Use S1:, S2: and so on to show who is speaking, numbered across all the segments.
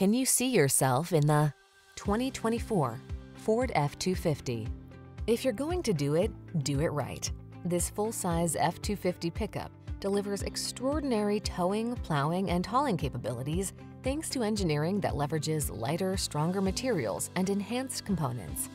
S1: Can you see yourself in the 2024 Ford F-250? If you're going to do it, do it right. This full-size F-250 pickup delivers extraordinary towing, plowing, and hauling capabilities thanks to engineering that leverages lighter, stronger materials and enhanced components.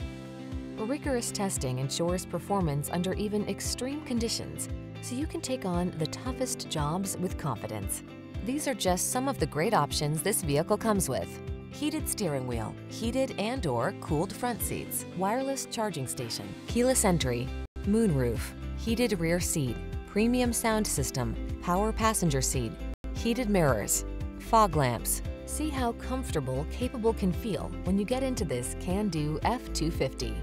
S1: Rigorous testing ensures performance under even extreme conditions, so you can take on the toughest jobs with confidence. These are just some of the great options this vehicle comes with. Heated steering wheel, heated and or cooled front seats, wireless charging station, keyless entry, moonroof, heated rear seat, premium sound system, power passenger seat, heated mirrors, fog lamps. See how comfortable capable can feel when you get into this can-do F250.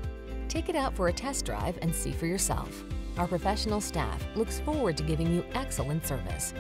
S1: Take it out for a test drive and see for yourself. Our professional staff looks forward to giving you excellent service.